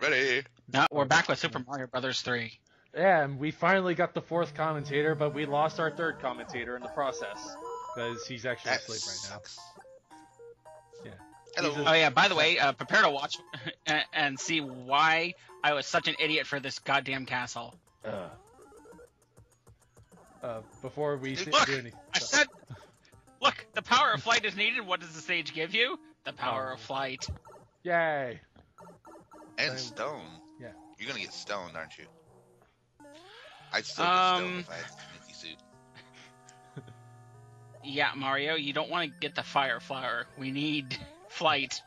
Ready? No, we're back with Super Mario Brothers 3. Yeah, and we finally got the fourth commentator, but we lost our third commentator in the process because he's actually That asleep right now. sucks. Yeah. Hello. Oh yeah, by the way, uh, prepare to watch and, and see why I was such an idiot for this goddamn castle. Uh, uh, before we Dude, s- look, do anything, I said, look, the power of flight is needed. What does the stage give you? The power Oh. of flight. yay! And Same. stone. Yeah. You're gonna get stoned, aren't you? I'd still Um, get stoned if I had the sneaky suit. Yeah, Mario, you don't want to get the fire flower. We need flight.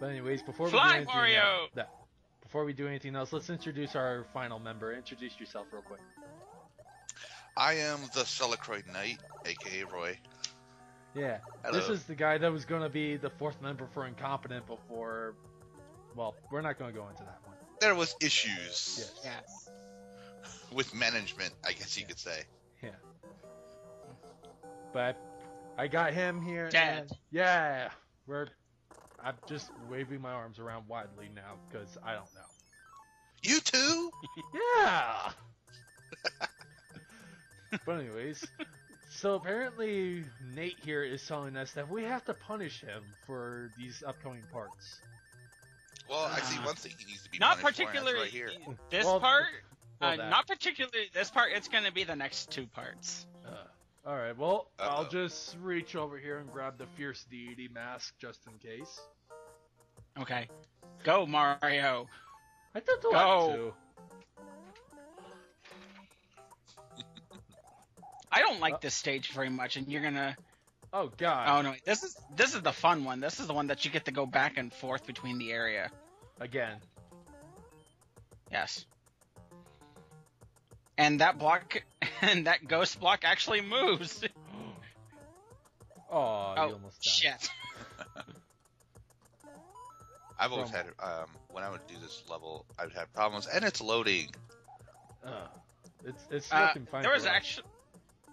But anyways, before we do anything Mario! else, yeah, before we do anything else, let's introduce our final member. Introduce yourself real quick. I am the Celicroid Knight, aka Roy. Yeah, Hello. this is the guy that was going to be the fourth member for Incompetent before. Well, we're not going to go into that one. There was issues Yes. Yes. with management, I guess you could say. Yeah. But I got him here. Dad. and- yeah. We're. I'm just waving my arms around widely now because I don't know. You too? Yeah. but anyways, so apparently Nate here is telling us that we have to punish him for these upcoming parts. Well, I see Uh, one thing he needs to be Not punished for, particularly right here. this Well, part. well, uh, not particularly this part. It's going to be the next two parts. Uh, all right. Well, I'll just reach over here and grab the fierce deity mask just in case. Okay. Go, Mario. I did the Go. I don't like Uh. this stage very much, and you're gonna. Oh God. Oh no, this is this is the fun one. This is the one that you get to go back and forth between the area. Again. Yes. And that block and that ghost block actually moves. Oh, Oh, you almost died. Shit. I've always had, um, when I would do this level, I would have problems, and it's loading. Uh, it's it's Uh, looking fine. there was actually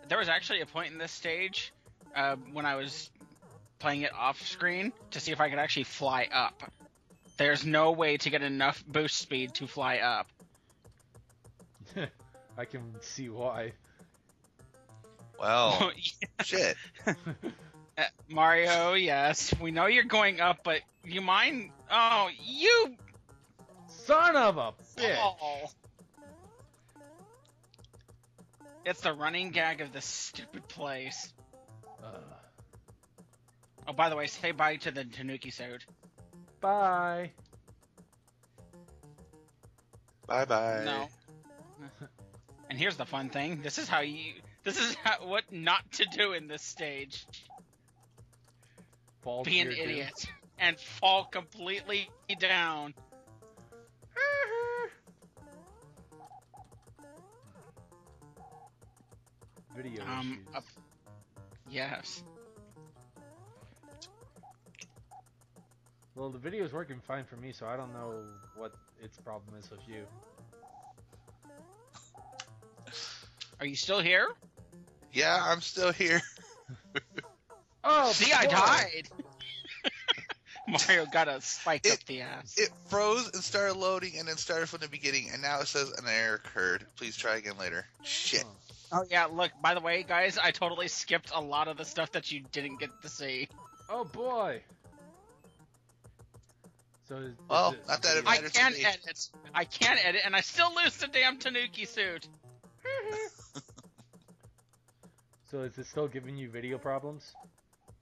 there was actually a point in this stage uh, when I was playing it off screen to see if I could actually fly up. There's no way to get enough boost speed to fly up. I can see why. Well, shit. Uh, Mario, yes, we know you're going up, but you mind? Oh, you Son of a bitch! ball! It's the running gag of this stupid place. Uh, Oh, by the way, say bye to the Tanuki suit. bye. Bye bye. No. And here's the fun thing. This is how you. This is how, what not to do in this stage. Fall to Be an your doom. idiot and fall completely down. Video Um, issues. up- Yes. Well, the video's working fine for me, so I don't know what its problem is with you. Are you still here? Yeah, I'm still here. Oh, See, I died. Mario got a spike It- up the ass. It froze and started loading, and then started from the beginning, and now it says an error occurred. Please try again later. Shit. Oh. Oh yeah, look. By the way, guys, I totally skipped a lot of the stuff that you didn't get to see. Oh boy. So is, is Well, it not that it video- I can me. edit. I can edit, and I still lose the damn Tanuki suit. So is it still giving you video problems?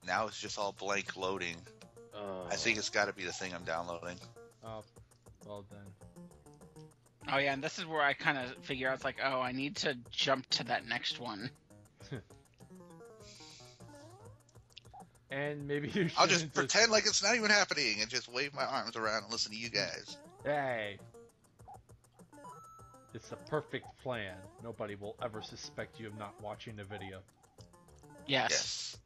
Now it's just all blank loading. Oh. I think it's got to be the thing I'm downloading. Oh, well then. Oh yeah, and this is where I kind of figure out, it's like, oh, I need to jump to that next one. And maybe you should I'll just pretend like it's not even happening and just wave my arms around and listen to you guys. Hey. It's the perfect plan. Nobody will ever suspect you of not watching the video. Yes. Yes.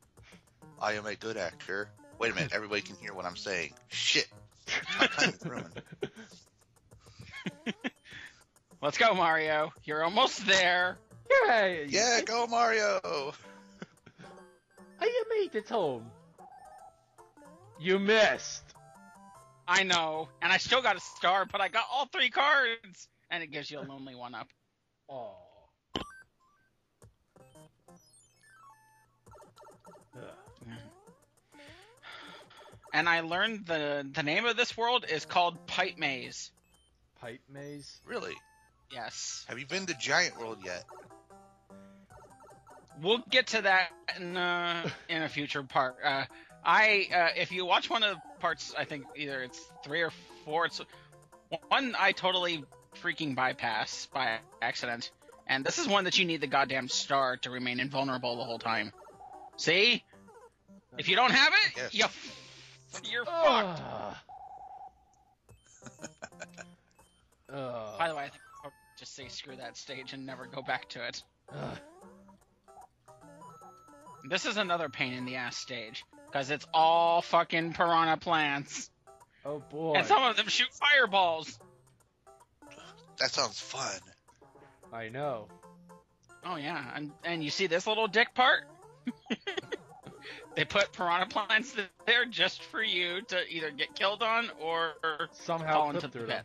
I am a good actor. Wait a minute, everybody can hear what I'm saying. Shit. My time is ruined. Let's go, Mario. You're almost there. Yay! Yeah, go Mario! I made it home. You missed. I know, and I still got a star, but I got all three cards, and it gives you a lonely one up. Oh. Ugh. And I learned the the name of this world is called Pipe Maze. Pipe maze. Really? Yes, Have you been to Giant World yet? we'll get to that in uh, in a future part. Uh, I uh, if you watch one of the parts, I think either it's three or four. It's one I totally freaking bypass by accident, and this is one that you need the goddamn star to remain invulnerable the whole time. See, if you don't have it, Yes. you f- you're fucked. Ugh. Ugh. By the way, I think I'll just say screw that stage and never go back to it. Ugh. This is another pain in the ass stage because it's all fucking piranha plants, Oh boy. and some of them shoot fireballs. That sounds fun. I know. Oh yeah, and and you see this little dick part? they put piranha plants there just for you to either get killed on or Somehow fall into the through pit. them.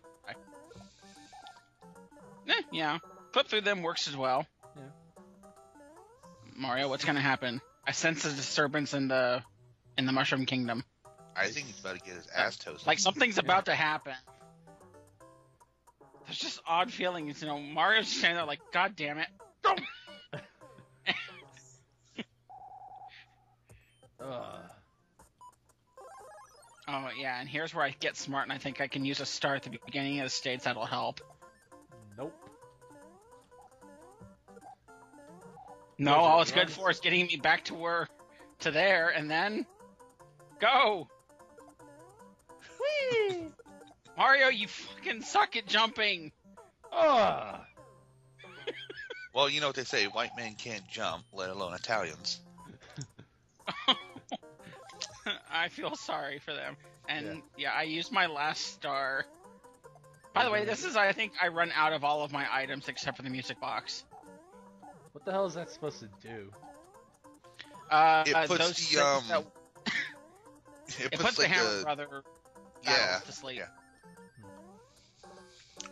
Eh, yeah, clip through them works as well. Yeah. Mario, what's gonna happen? I sense a disturbance in the in the Mushroom Kingdom. I think he's about to get his ass toasted. Like something's about to happen. There's just odd feelings, you know. Mario's standing there like, God damn it. Ugh. Oh yeah, and here's where I get smart, and I think I can use a star at the beginning of the stage that'll help. Nope. No, all it's good for is getting me back to where, to there, and then go. Whee! Mario, you fucking suck at jumping. Ugh. well, you know what they say: white men can't jump, let alone Italians. I feel sorry for them. And yeah. I used my last star. By the way, this is I think I run out of all of my items except for the music box. What the hell is that supposed to do? Uh, It uh, puts those the, um, that- It, it puts, puts the Hammer the Brother yeah, to sleep. yeah.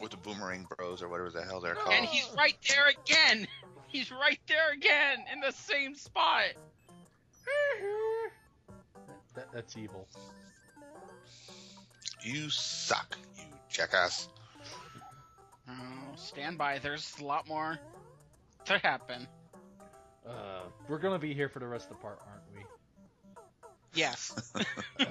with the boomerang bros or whatever the hell they're called. And he's right there again. He's right there again in the same spot. That, that's evil. You suck, you jackass. Oh, stand by. There's a lot more to happen. Uh, we're gonna be here for the rest of the part, aren't we? Yes, Ugh.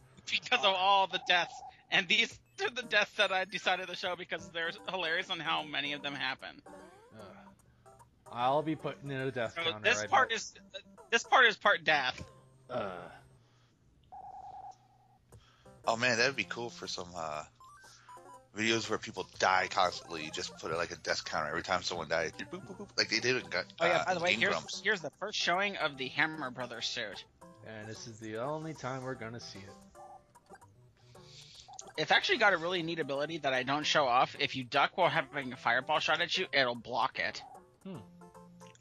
because of all the deaths. And these are the deaths that I decided to show because they're hilarious on how many of them happen. Ugh. I'll be putting in a death So counter. this I part bet. is this part is part death. Uh. Oh man, that'd be cool for some uh, videos where people die constantly. You just put it like a death counter every time someone dies. You boop, boop, boop, like they did in Gu- Oh yeah, uh, by the way, here's Grumps. here's the first showing of the Hammer Brothers suit. And this is the only time we're gonna see it. It's actually got a really neat ability that I don't show off. If you duck while having a fireball shot at you, it'll block it. Hmm.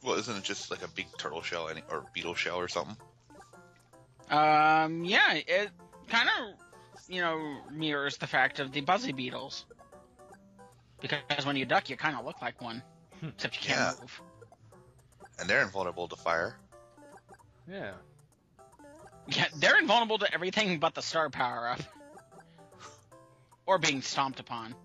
Well, isn't it just like a big turtle shell or beetle shell or something? Um, yeah, it kind of, you know, mirrors the fact of the Buzzy Beetles. Because when you duck, you kind of look like one, hmm. except you can't Yeah. move. And they're invulnerable to fire. Yeah. Yeah, they're invulnerable to everything but the star power up, or being stomped upon.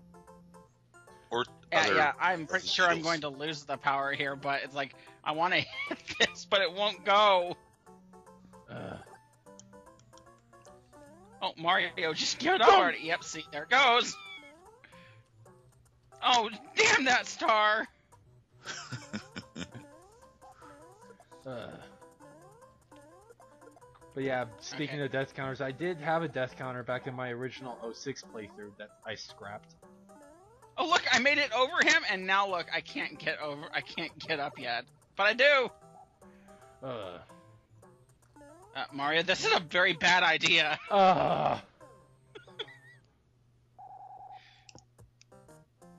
Or Yeah, other yeah, I'm pretty Buzzy sure I'm going to lose the power here, but it's like I want to hit this, but it won't go. Oh, Mario, just give it up already. Yep, see, there it goes. Oh, damn that star! Ugh. Uh. But yeah, speaking Okay. of death counters, I did have a death counter back in my original 06 playthrough that I scrapped. Oh, look, I made it over him, and now look, I can't get over. I can't get up yet, but I do. Ugh. Uh, Mario, this is a very bad idea. Ugh.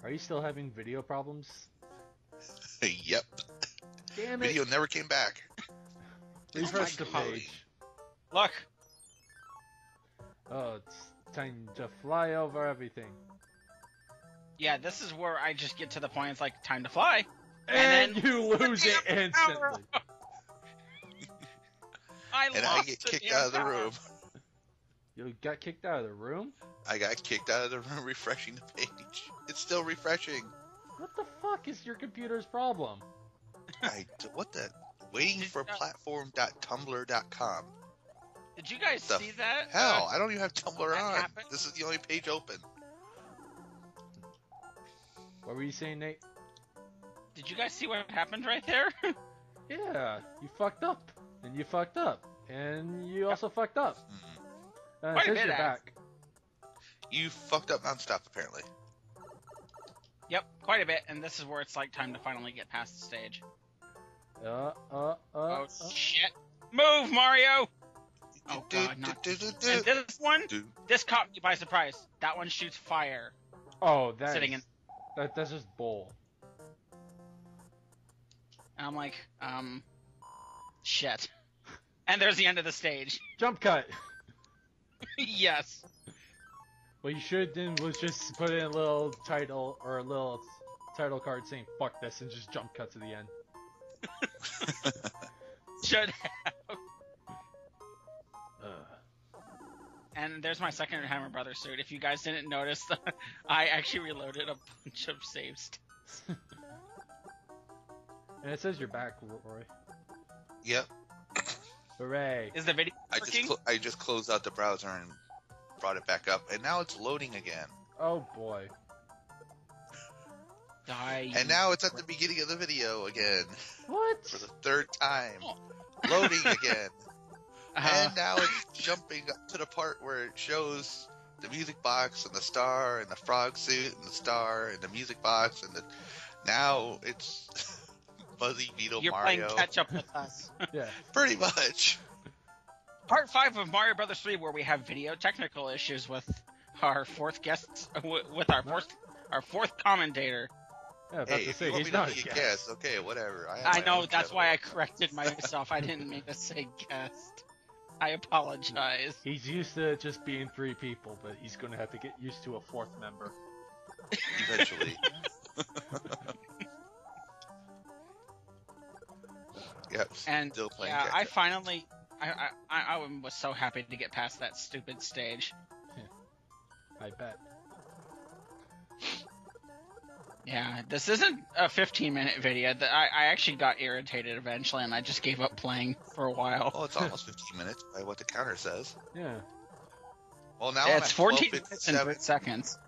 Are you still having video problems? yep. Damn it! Video never came back. Refresh Oh the God. page. Look, Oh, it's time to fly over everything. Yeah, this is where I just get to the point. It's like time to fly. And, And then- you lose it instantly. I And lost I get kicked out of the room. You got kicked out of the room? I got kicked out of the room refreshing the page. It's still refreshing. What the fuck is your computer's problem? I d- what the waiting for platform.tumblr.com. Did you guys The see that? Hell, Uh, I don't even have Tumblr on. happened? This is the only page open. What were you saying, Nate? did you guys see what happened right there? Yeah, you fucked up. And you fucked up. And you also fucked up. Hmm. Uh, it a says you're back. You fucked up nonstop, apparently. yep, quite a bit. And this is where it's like time to finally get past the stage. Uh, uh, uh, Oh uh. shit! Move, Mario! Oh god, not. And this one, this caught me by surprise. That one shoots fire. Oh, that's Sitting in- that, that's just bull. And I'm like, um, shit. And there's the end of the stage. Jump cut. yes. What you should have done was just put in a little title or a little title card saying "fuck this" and just jump cut to the end. Should. Ugh. And there's my second Hammer Brothers suit. If you guys didn't notice, I actually reloaded a bunch of saves. And it says you're back, Roy. Yep. Hooray! Is the video I just working? clo- I just closed out the browser and brought it back up, and now it's loading again. Oh boy. Die. And now it's at the beginning of the video again What? for the third time. Oh. Loading again. Uh, And now it's jumping up to the part where it shows the music box and the star and the frog suit and the star and the music box and the now it's Buzzy Beetle you're Mario. playing catch up with us. Yeah. Pretty much. Part five of Mario Brothers 3, where we have video technical issues with our fourth guest, with our fourth, our fourth commentator. Yeah, about Hey, to if say you want he's me to not a be a guest. guest, okay, whatever. I, I know that's why I corrected myself. I didn't mean to say guest. I apologize. He's used to just being three people, but he's gonna have to get used to a fourth member. eventually. yep. And Still playing yeah, I finally, I, I, I I was so happy to get past that stupid stage. I bet. Yeah, this isn't a 15 minute video. That I, I actually got irritated eventually, and I just gave up playing for a while. Oh, it's almost 15 minutes by what the counter says. Yeah. Well, now it's 14 I'm at minutes and 12:57 8 seconds.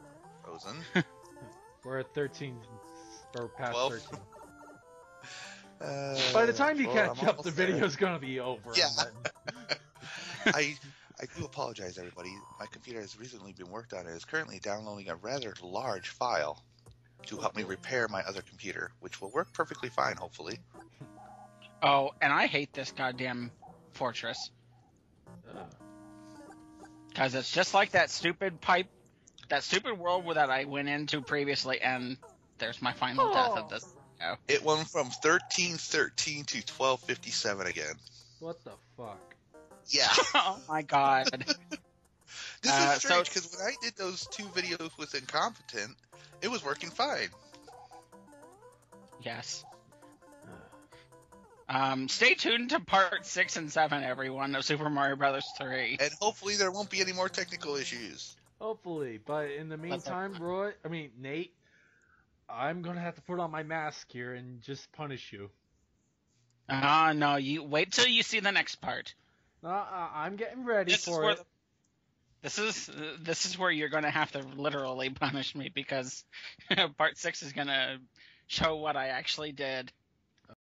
frozen. We're at 13 or past 12. 13. Uh, By the time you well, catch I'm up, the almost there. video's gonna be over. Yeah. I I do apologize, everybody. My computer has recently been worked on and is currently downloading a rather large file to help me repair my other computer, which will work perfectly fine, hopefully. Oh, and I hate this goddamn fortress Ugh. because it's just like that stupid pipe, that stupid world that I went into previously, and there's my final death of Oh. This. It went from 1313 to 1257 again. what the fuck? Yeah. oh my god. This Uh, is strange because when I did those two videos with Incompetent, it was working fine. yes. Um, stay tuned to part six and seven, everyone, of Super Mario Brothers 3. And hopefully there won't be any more technical issues. Hopefully, but in the meantime. Roy, I mean Nate, I'm gonna have to put on my mask here and just punish you. Ah, no, you wait till you see the next part. Uh, uh, I'm getting ready This for it. the, this is this is where you're going to have to literally punish me because part six is going to show what I actually did.